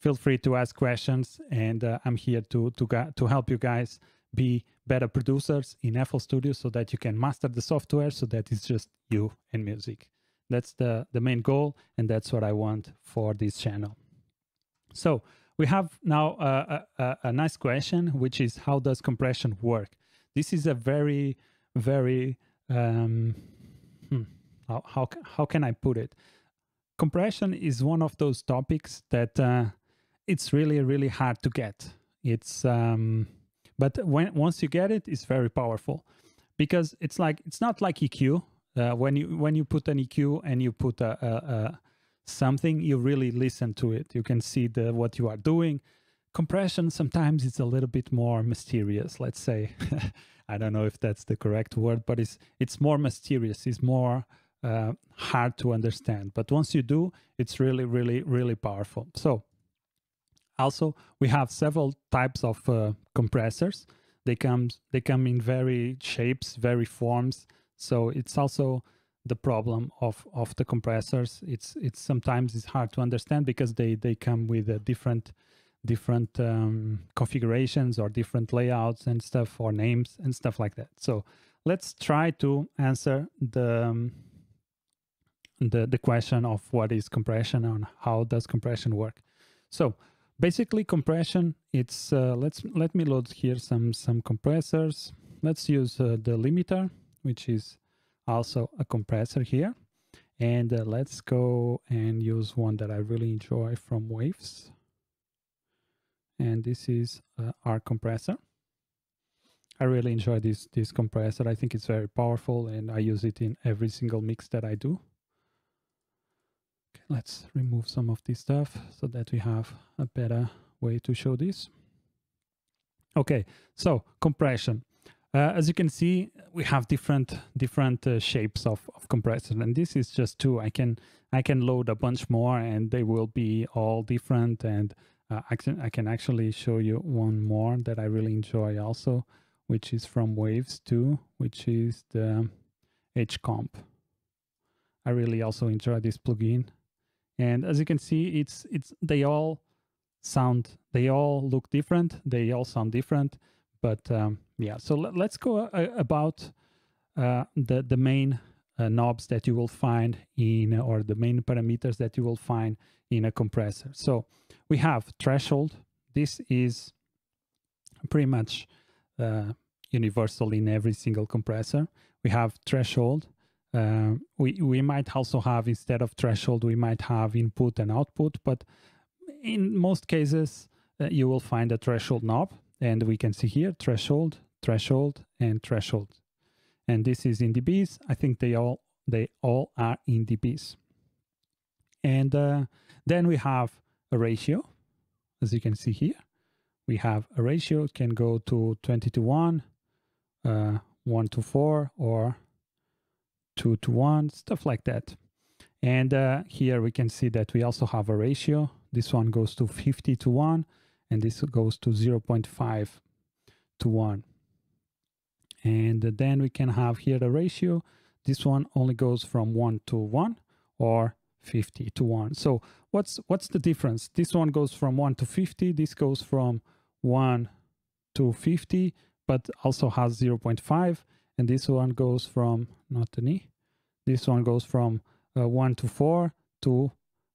feel free to ask questions, and uh, I'm here to to to help you guys be better producers in FL Studio so that you can master the software so that it's just you and music. That's the the main goal, and that's what I want for this channel. So we have now a, a, a nice question, which is how does compression work? This is a very very um, hmm, how, how how can I put it? Compression is one of those topics that uh, it's really really hard to get. It's um, but when once you get it, it's very powerful because it's like it's not like EQ. Uh, when you when you put an EQ and you put a, a, a something, you really listen to it. You can see the what you are doing. Compression sometimes it's a little bit more mysterious. Let's say, I don't know if that's the correct word, but it's it's more mysterious. It's more uh, hard to understand. But once you do, it's really, really, really powerful. So also, we have several types of uh, compressors. They come they come in very shapes, very forms. So it's also the problem of of the compressors. It's it's sometimes it's hard to understand because they they come with a different different um, configurations or different layouts and stuff or names and stuff like that. So let's try to answer the um, the the question of what is compression and how does compression work. So basically compression it's uh, let's let me load here some some compressors. Let's use uh, the limiter which is also a compressor here. And uh, let's go and use one that I really enjoy from Waves. And this is uh, RCompressor. I really enjoy this this compressor. I think it's very powerful and I use it in every single mix that I do let's remove some of this stuff so that we have a better way to show this. Okay, so compression. Uh, as you can see, we have different different uh, shapes of, of compressor, and this is just two. I can I can load a bunch more, and they will be all different. And uh, I can I can actually show you one more that I really enjoy also, which is from Waves 2, which is the H-Comp. I really also enjoy this plugin and as you can see it's it's they all sound they all look different. They all sound different. But um, yeah. So let, us go uh, about uh, the the main uh, knobs that you will find in or the main parameters that you will find in a compressor. So we have threshold. This is pretty much uh, universal in every single compressor. We have threshold uh, we, we might also have, instead of threshold, we might have input and output, but in most cases, uh, you will find a threshold knob. And we can see here, threshold, threshold, and threshold. And this is in dBs. I think they all they all are in dBs. And uh, then we have a ratio, as you can see here. We have a ratio, it can go to 20 to 1, uh, 1 to 4, or two to one, stuff like that. And uh, here we can see that we also have a ratio. This one goes to 50 to 1, and this goes to 0.5 to 1. And then we can have here the ratio. This one only goes from 1 to 1 or 50 to 1. So what's what's the difference? This one goes from 1 to 50. This goes from 1 to 50, but also has 0.5. And this one goes from, not any, this one goes from uh, 1 to 4 to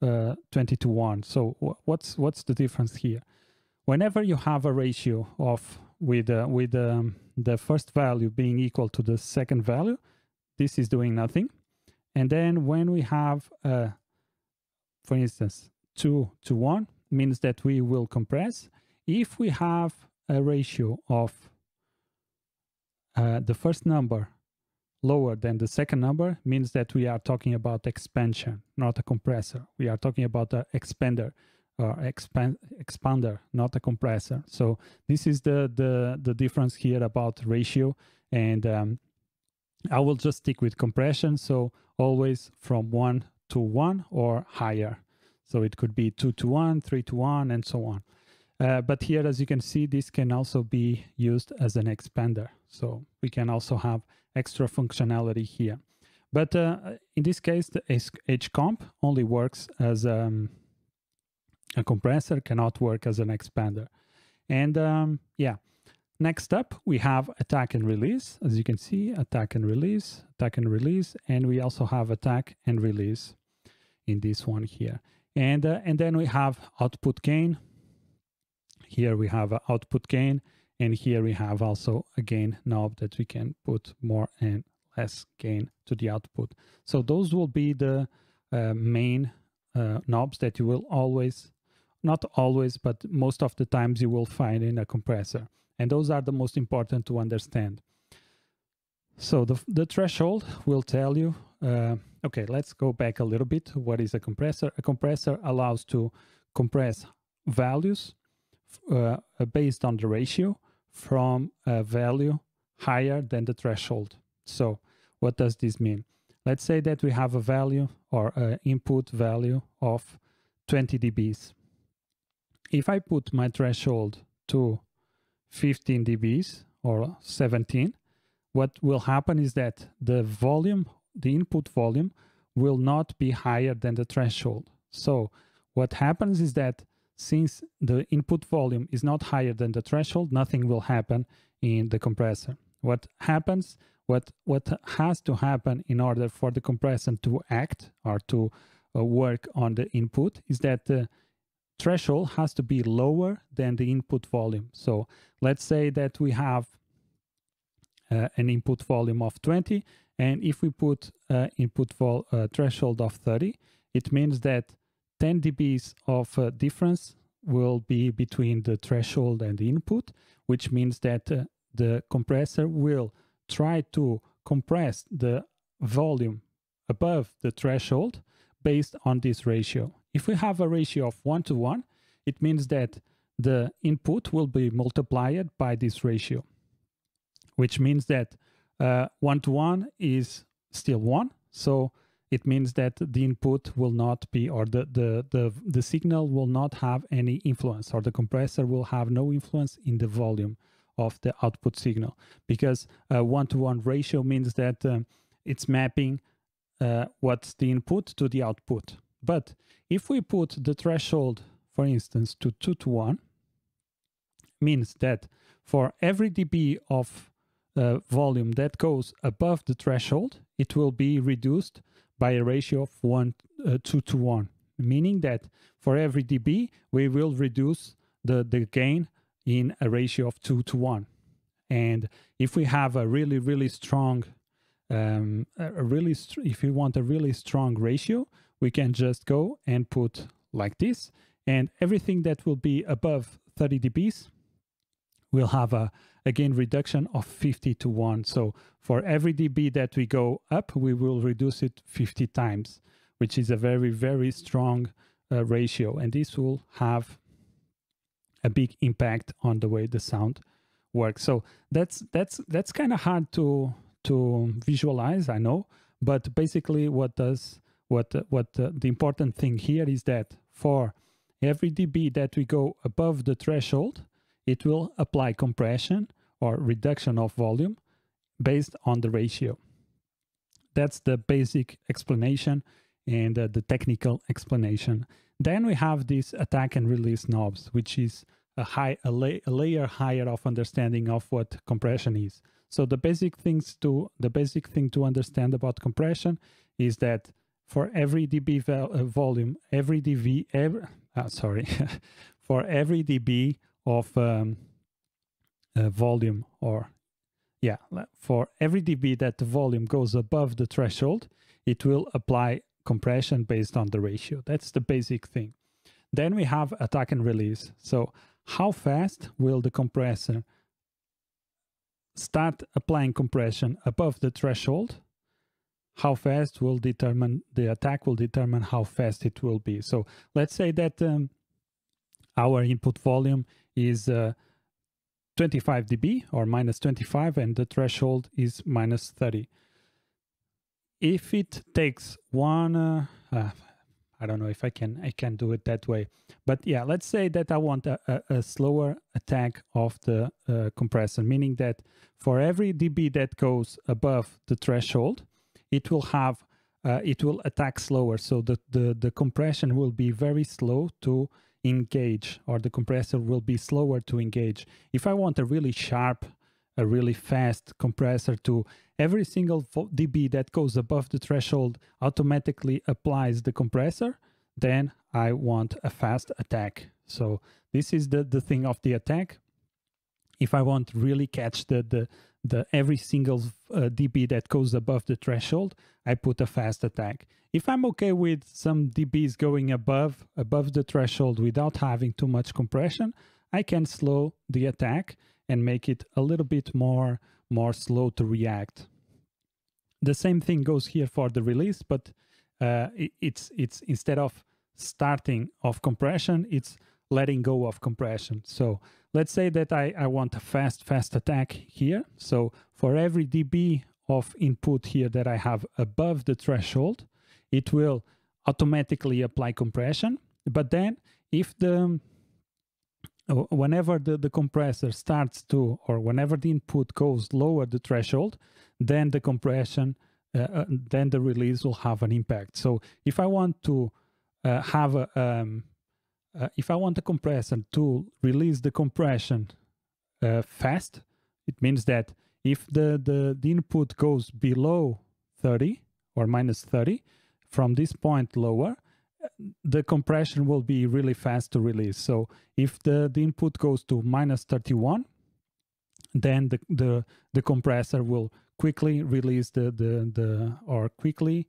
uh, 20 to 1. So what's what's the difference here? Whenever you have a ratio of with uh, with um, the first value being equal to the second value, this is doing nothing. And then when we have, uh, for instance, 2 to 1, means that we will compress. If we have a ratio of uh, the first number lower than the second number means that we are talking about expansion, not a compressor. We are talking about an expander or expand, expander, not a compressor. So this is the the the difference here about ratio, and um, I will just stick with compression. So always from one to one or higher. So it could be two to one, three to one, and so on. Uh, but here, as you can see, this can also be used as an expander. So we can also have extra functionality here. But uh, in this case, the H-comp only works as um, a compressor cannot work as an expander. And um, yeah, next up we have attack and release. As you can see, attack and release, attack and release, and we also have attack and release in this one here. And, uh, and then we have output gain. Here we have output gain, and here we have also a gain knob that we can put more and less gain to the output. So those will be the uh, main uh, knobs that you will always, not always, but most of the times you will find in a compressor. And those are the most important to understand. So the, the threshold will tell you, uh, okay, let's go back a little bit. What is a compressor? A compressor allows to compress values uh, based on the ratio from a value higher than the threshold. So what does this mean? Let's say that we have a value or an input value of 20 dBs. If I put my threshold to 15 dBs or 17, what will happen is that the volume, the input volume, will not be higher than the threshold. So what happens is that since the input volume is not higher than the threshold, nothing will happen in the compressor. What happens, what, what has to happen in order for the compressor to act or to uh, work on the input is that the threshold has to be lower than the input volume. So let's say that we have uh, an input volume of 20 and if we put uh, input vol uh, threshold of 30 it means that 10 dBs of uh, difference will be between the threshold and the input which means that uh, the compressor will try to compress the volume above the threshold based on this ratio if we have a ratio of 1 to 1, it means that the input will be multiplied by this ratio, which means that uh, 1 to 1 is still 1. So it means that the input will not be, or the, the, the, the signal will not have any influence, or the compressor will have no influence in the volume of the output signal. Because a one to one ratio means that um, it's mapping uh, what's the input to the output. But if we put the threshold, for instance, to 2 to 1, means that for every dB of uh, volume that goes above the threshold, it will be reduced by a ratio of 1, uh, 2 to 1, meaning that for every dB, we will reduce the, the gain in a ratio of 2 to 1. And if we have a really, really strong, um, a really, if we want a really strong ratio, we can just go and put like this and everything that will be above 30 dBs will have a again reduction of 50 to 1 so for every dB that we go up we will reduce it 50 times which is a very very strong uh, ratio. And this will have a big impact on the way the sound works. So that's that's that's kind of hard to to visualize i know. But basically what does what what uh, the important thing here is that for every dB that we go above the threshold, it will apply compression or reduction of volume based on the ratio. That's the basic explanation and uh, the technical explanation. Then we have these attack and release knobs, which is a, high, a, la a layer higher of understanding of what compression is. So the basic things to the basic thing to understand about compression is that for every dB uh, volume, every dB, every, uh, sorry, for every dB of um, uh, volume or yeah, for every dB that the volume goes above the threshold, it will apply compression based on the ratio. That's the basic thing. Then we have attack and release. So how fast will the compressor start applying compression above the threshold how fast will determine the attack will determine how fast it will be. So let's say that um, our input volume is uh, 25 dB or minus 25 and the threshold is minus 30. If it takes one, uh, uh, I don't know if I can I can do it that way, but yeah, let's say that I want a, a, a slower attack of the uh, compressor, meaning that for every dB that goes above the threshold, it will have uh, it will attack slower so the, the the compression will be very slow to engage or the compressor will be slower to engage. If I want a really sharp, a really fast compressor to every single dB that goes above the threshold automatically applies the compressor, then I want a fast attack. So this is the, the thing of the attack. If I want really catch the, the, the every single uh, dB that goes above the threshold, I put a fast attack. If I'm okay with some dBs going above above the threshold without having too much compression, I can slow the attack and make it a little bit more more slow to react. The same thing goes here for the release, but uh, it, it's it's instead of starting of compression, it's letting go of compression. So let's say that I, I want a fast, fast attack here. So for every dB of input here that I have above the threshold, it will automatically apply compression. But then if the whenever the, the compressor starts to, or whenever the input goes lower the threshold, then the compression, uh, uh, then the release will have an impact. So if I want to uh, have a, um, uh, if I want a compressor to release the compression uh, fast, it means that if the, the, the input goes below 30 or minus 30, from this point lower, the compression will be really fast to release. So if the, the input goes to minus 31, then the, the, the compressor will quickly release the, the, the or quickly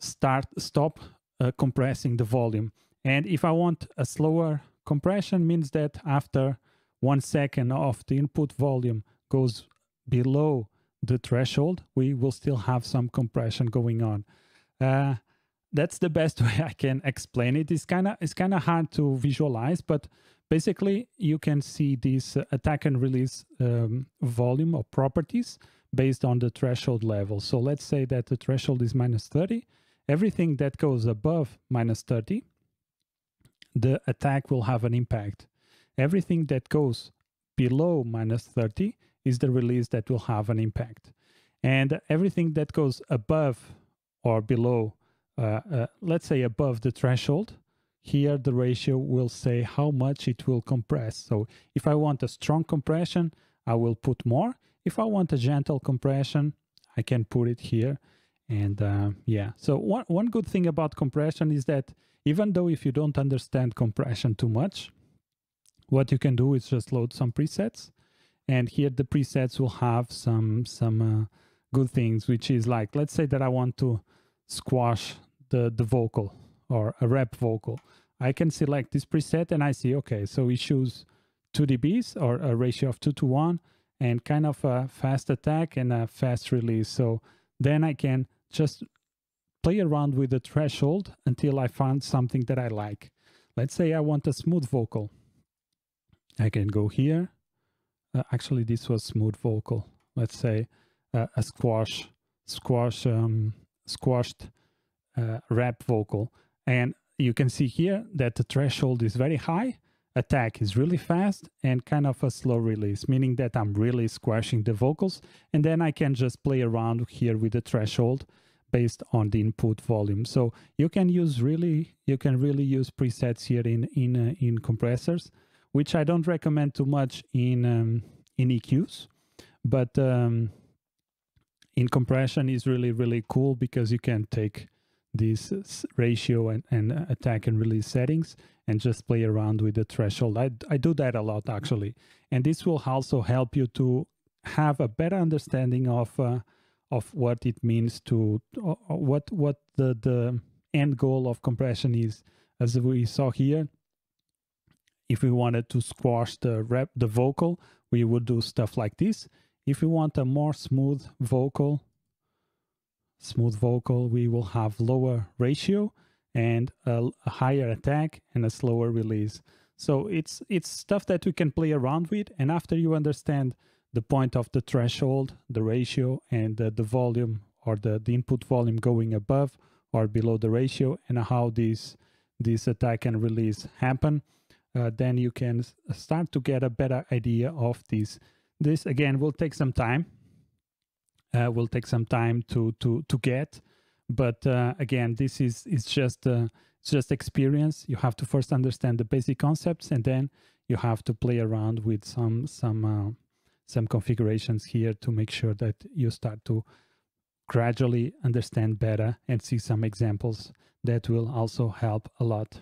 start stop uh, compressing the volume. And if I want a slower compression means that after one second of the input volume goes below the threshold, we will still have some compression going on. Uh, that's the best way I can explain it. It's kind of it's kind of hard to visualize, but basically you can see this uh, attack and release um, volume or properties based on the threshold level. So let's say that the threshold is minus 30. Everything that goes above minus 30, the attack will have an impact. Everything that goes below minus 30 is the release that will have an impact. And everything that goes above or below, uh, uh, let's say above the threshold, here the ratio will say how much it will compress. So if I want a strong compression, I will put more. If I want a gentle compression, I can put it here. And uh, yeah, so one, one good thing about compression is that even though if you don't understand compression too much, what you can do is just load some presets. And here the presets will have some, some uh, good things, which is like, let's say that I want to squash the, the vocal or a rap vocal. I can select this preset and I see, okay, so we choose 2 dBs or a ratio of 2 to 1 and kind of a fast attack and a fast release. So then I can just play around with the threshold until I find something that I like. Let's say I want a smooth vocal. I can go here. Uh, actually, this was smooth vocal. Let's say uh, a squash, squash um, squashed uh, rap vocal. And you can see here that the threshold is very high, attack is really fast, and kind of a slow release, meaning that I'm really squashing the vocals. And then I can just play around here with the threshold based on the input volume. So you can use really, you can really use presets here in in uh, in compressors, which I don't recommend too much in um, in EQs, but um, in compression is really, really cool because you can take this ratio and, and uh, attack and release settings and just play around with the threshold. I, I do that a lot actually. And this will also help you to have a better understanding of uh, of what it means to uh, uh what what the the end goal of compression is. As we saw here, if we wanted to squash the rep the vocal, we would do stuff like this. If we want a more smooth vocal, smooth vocal, we will have lower ratio and a, a, higher attack and a slower release. So it's it's stuff that we can play around with. And after you understand the point of the threshold, the ratio, and the, the volume or the, the input volume going above or below the ratio, and how these this attack and release happen, uh, then you can start to get a better idea of these this again will take some time. Uh, will take some time to to to get, but uh, again, this is is just uh, it's just experience. You have to first understand the basic concepts, and then you have to play around with some some uh, some configurations here to make sure that you start to gradually understand better and see some examples that will also help a lot.